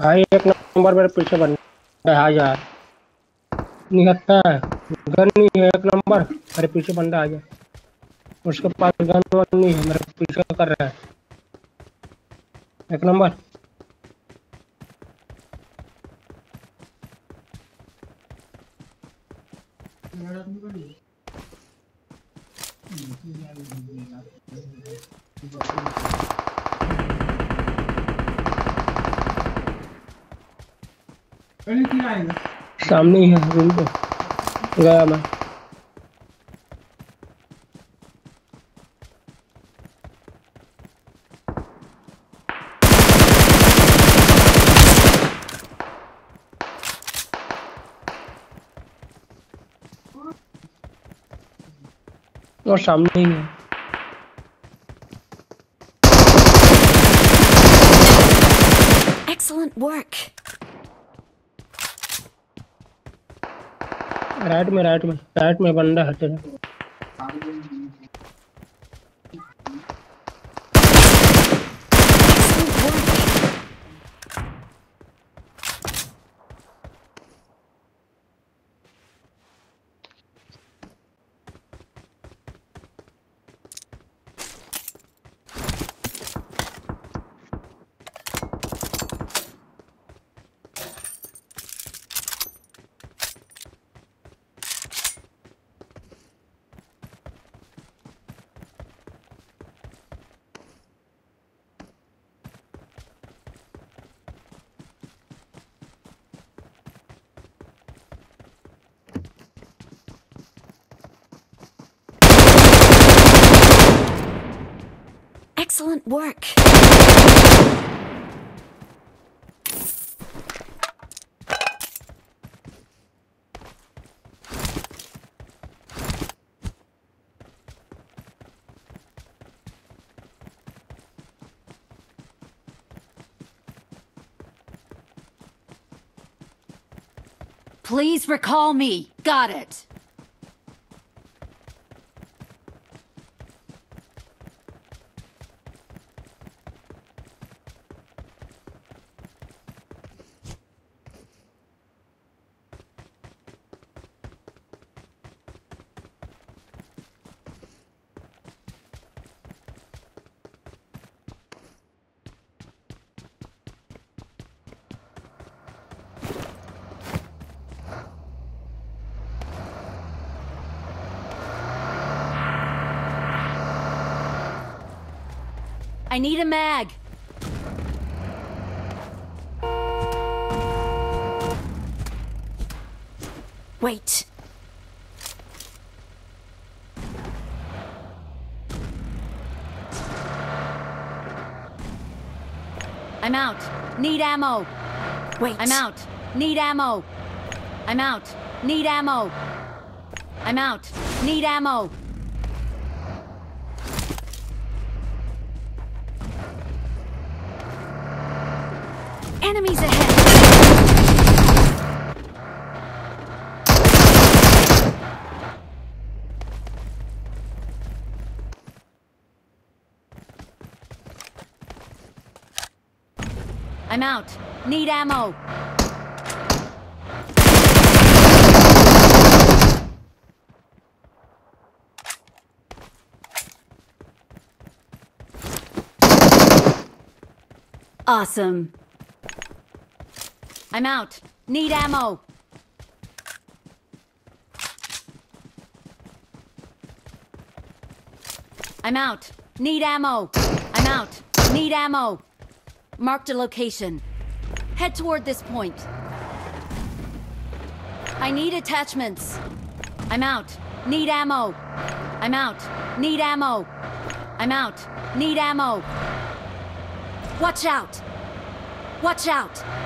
भाई, एक नंबर मेरे पीछे बंदा है यार निहत्ता है। गन नहीं है, एक नंबर मेरे पीछे बंदा आ जा। उसके पास गन नहीं है, मेरे पीछे कर रहा है। एक नंबर। सामने ही है रूम पे गया मैं और सामने ही है Excellent work. राइट में राइट में राइट में बंदा है तेरा। Excellent work. Please recall me. Got it. I need a mag. Wait. I'm out. Need ammo. Wait. I'm out. Need ammo. I'm out. Need ammo. I'm out. Need ammo. Enemies ahead! I'm out. Need ammo. Awesome. I'm out. Need ammo. I'm out. Need ammo. I'm out. Need ammo. Marked a location. Head toward this point. I need attachments. I'm out. Need ammo. I'm out. Need ammo. I'm out. Need ammo. Watch out. Watch out.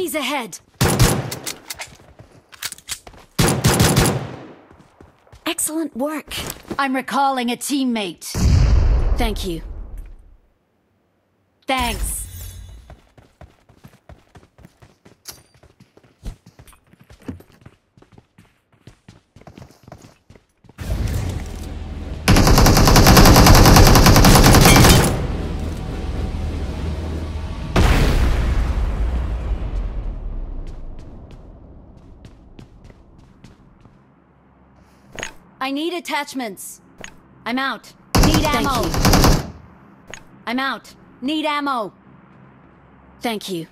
Enemies ahead! Excellent work. I'm recalling a teammate. Thank you. Thanks. I need attachments. I'm out. Need ammo. I'm out. Need ammo. Thank you.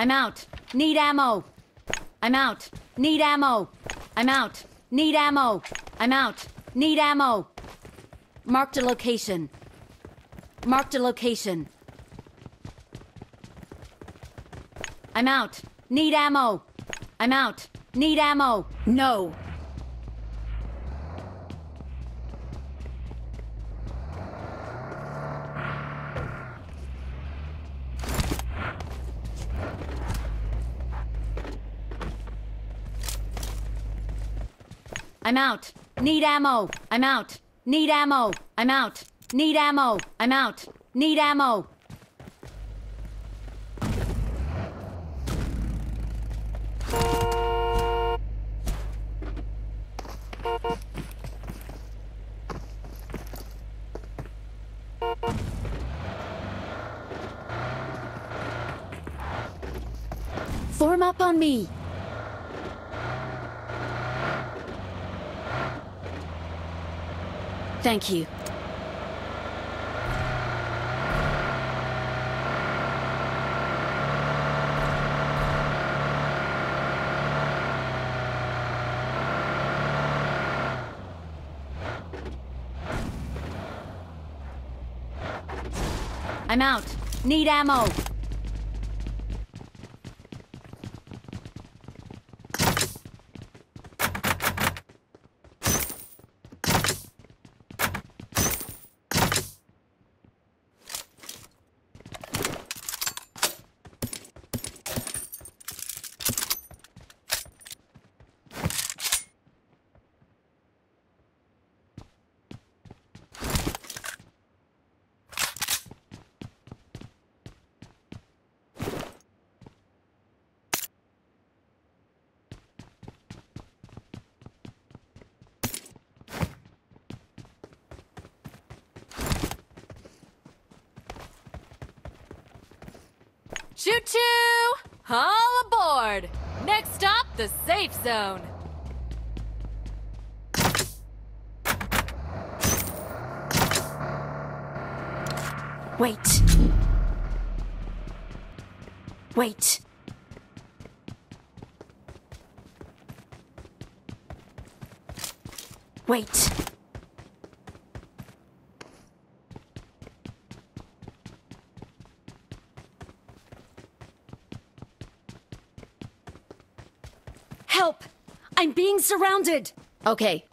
I'm out. Need ammo. I'm out. Need ammo. I'm out. Need ammo. I'm out. Need ammo. Marked a location. Marked a location. I'm out. Need ammo. I'm out. Need ammo. No. I'm out. Need ammo. I'm out. Need ammo. I'm out. Need ammo. I'm out. Need ammo. Form up on me. Thank you. I'm out. Need ammo. Next stop, the safe zone. Wait. Wait. Wait. Surrounded! Okay.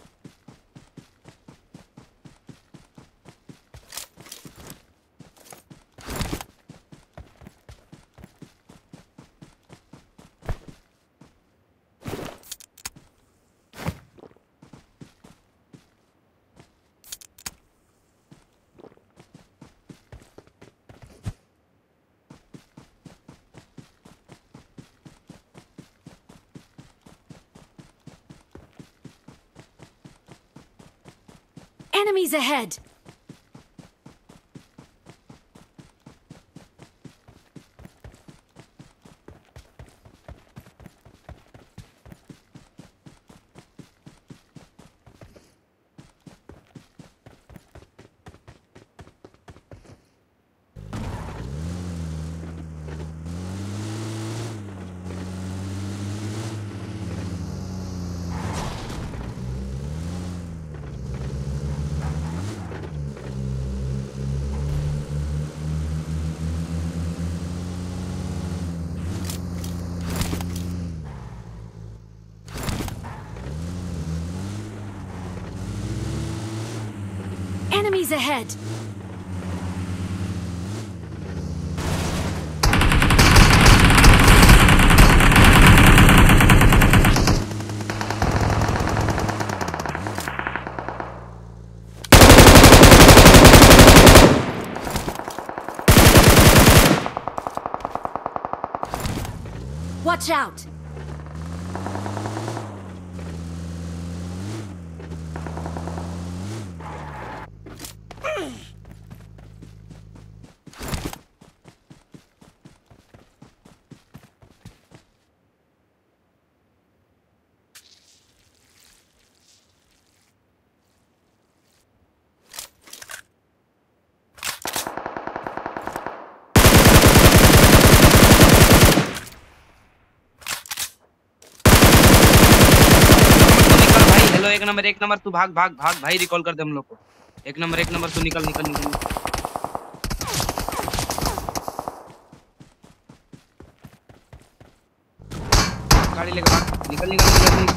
Enemies ahead! Enemies ahead! Watch out! एक number एक number, तू भाग भाग भाग, भाई recall कर दे हम लोग को। एक नंबर एक नंबर, तू निकल निकल निकल निकल। गाड़ी लेकर भाग। निकल निकल निकल निकल।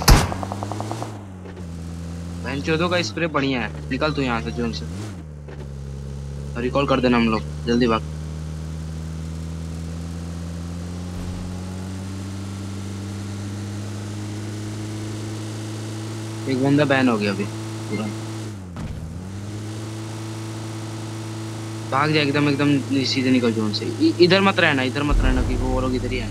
बहन चौदह का स्प्रे बढ़िया है। निकल तू यहाँ से, जोन से। रिकॉल कर देना हम लोग। जल्दी भाग। एक बंदा बैन हो गया अभी, पूरा। भाग जा एकदम एकदम सीधे निकल जोन से इधर मत रहना, इधर मत रहना कि वो लोग इधर ही आए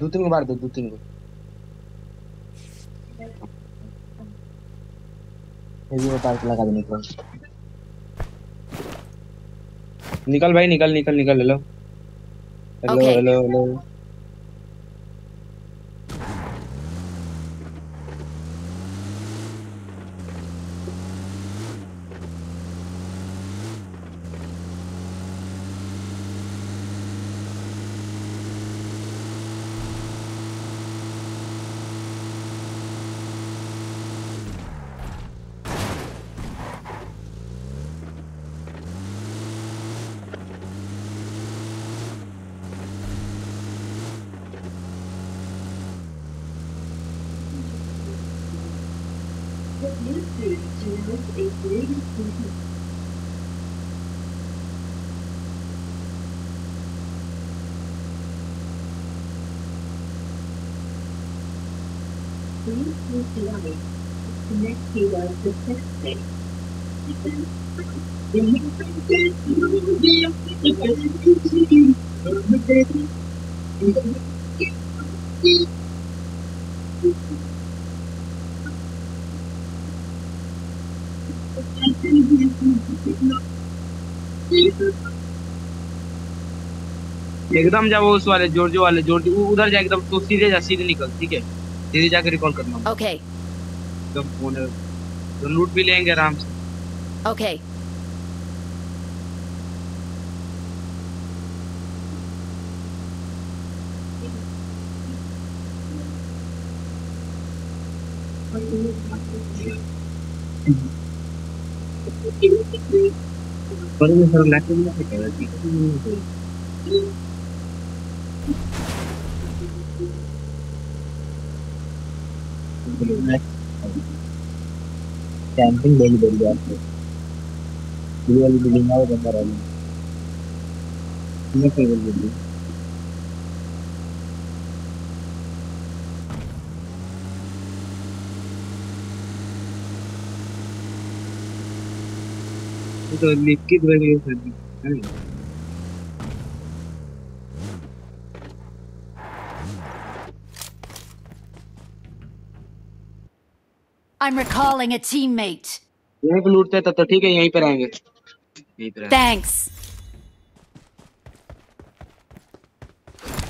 दो तीन बार दो दो तीन गो ये भी उतार के लगा देने को। निकल भाई निकल निकल निकल hello hello hello hello. Hello Please use the line. The next keyword is six एकदम जा वो उस वाले जोरजो वाले ज़ोर उधर जा एकदम तो सीधे जा सीधे निकल ठीक है? सीधे जाके रिकॉल करना। Okay, एकदम फ़ोन है। तो लूट भी लेंगे आराम से। Okay okay. कैंपिंग बहुत बढ़िया है। ये वाली बिल्डिंग में बंदा रहा ये कहीं बिल्डिंग तो लिखित वगैरह सर है I'm recalling a teammate. यहीं पे लूटते हैं तब तो ठीक है यहीं पे रहेंगे यहीं पे रहेंगे Thanks.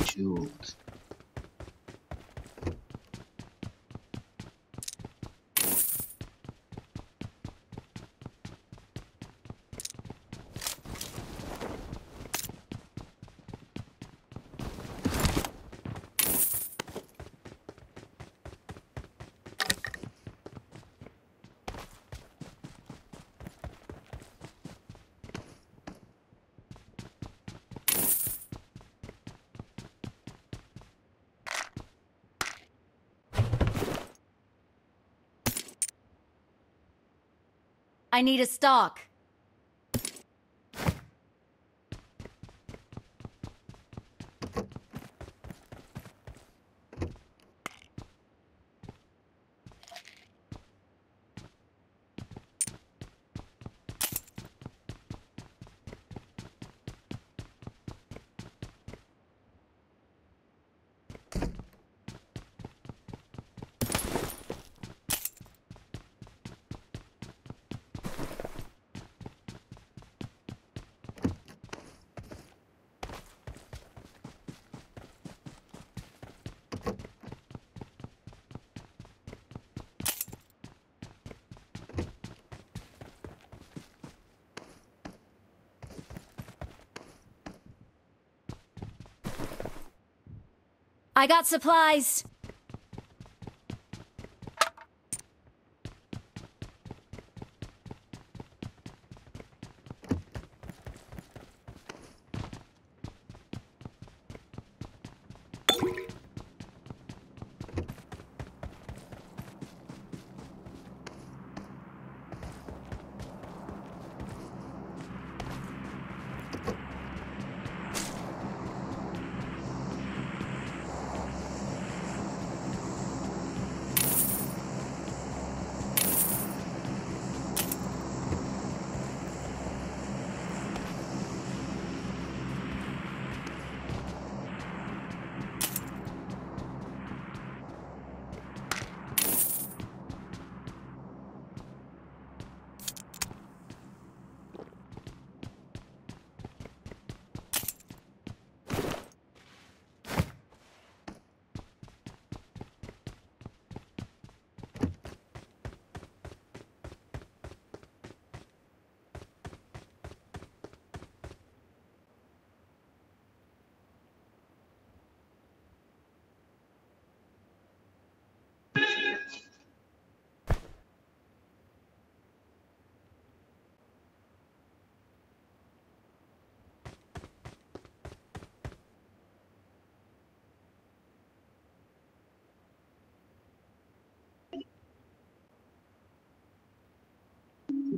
Shoot. I need a stock. I got supplies.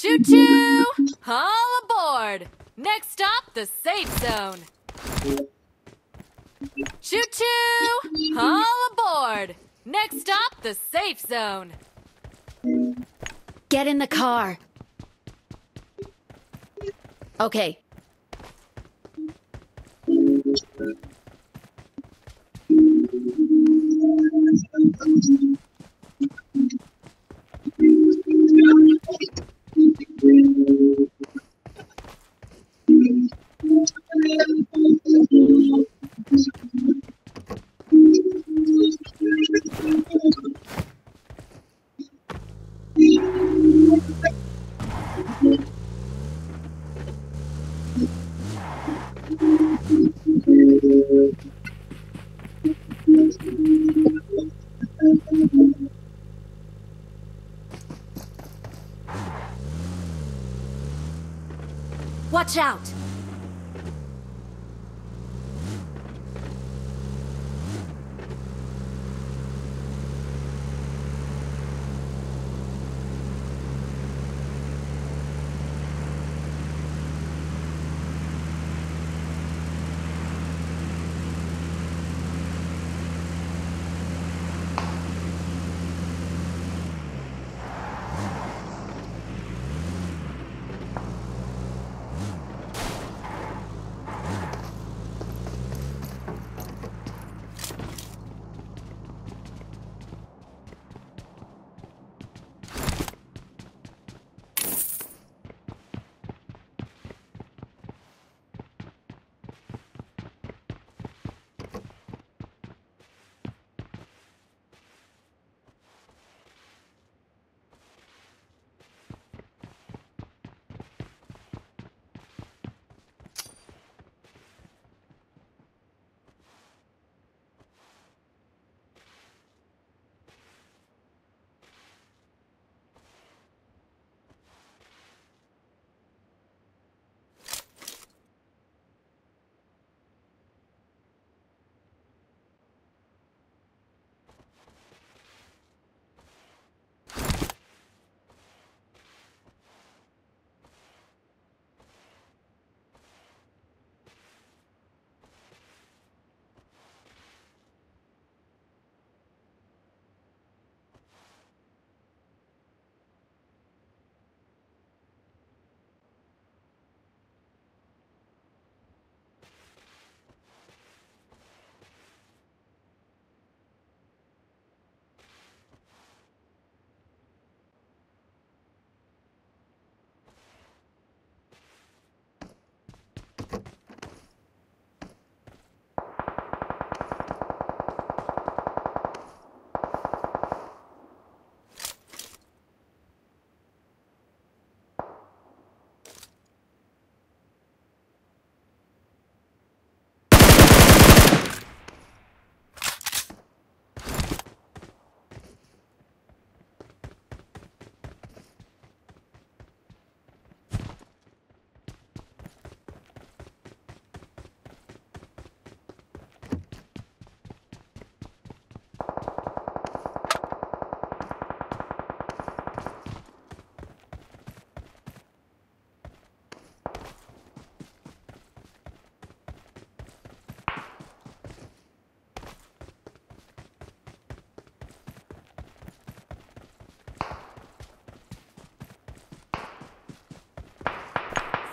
Choo choo! All aboard! Next stop, the safe zone. Choo choo! All aboard! Next stop, the safe zone. Get in the car. Okay.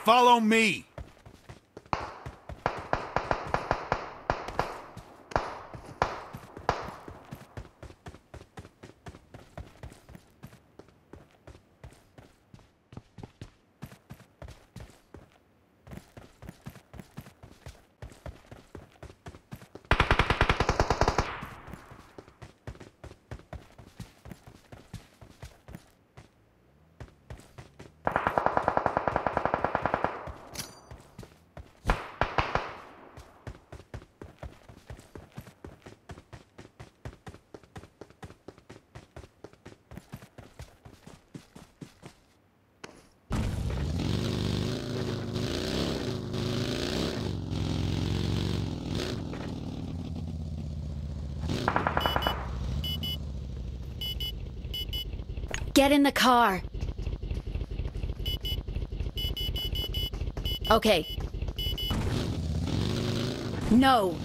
Follow me. Get in the car. Okay. No.